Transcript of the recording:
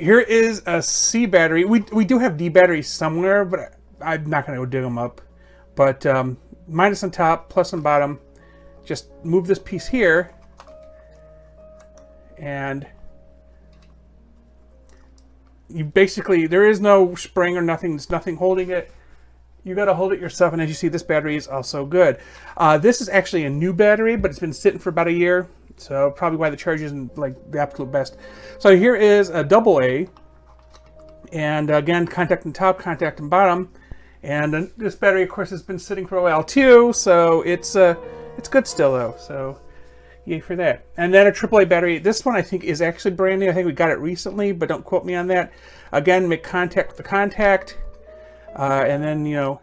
here is a C battery. We, we do have D batteries somewhere, but I'm not going to go dig them up. But um, minus on top, plus on bottom. Just move this piece here. And you basically, there is no spring or nothing. There's nothing holding it. You got to hold it yourself. And as you see, this battery is also good. Uh, this is actually a new battery, but it's been sitting for about a year. So probably why the charge isn't like the absolute best. So here is a double A. And again, contact on top, contact on bottom. And this battery, of course, has been sitting for a while too. So it's uh, it's good still though. So yay for that. And then a AAA battery. This one I think is actually brand new. I think we got it recently, but don't quote me on that. Again, make contact with the contact. Uh, and then, you know,